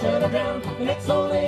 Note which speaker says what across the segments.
Speaker 1: turn around, and it's only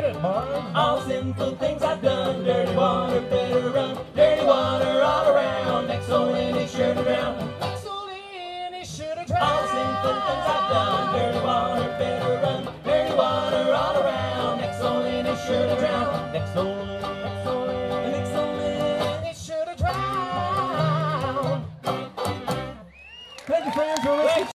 Speaker 2: headed mine.
Speaker 1: All sinful things I've done, dirty water better run, dirty water all around. Axel in his shirt around,
Speaker 2: Axel in his shirt around. All sinful things I've
Speaker 1: done, dirty water better run, dirty water all around. Axel in his shirt around, Axel.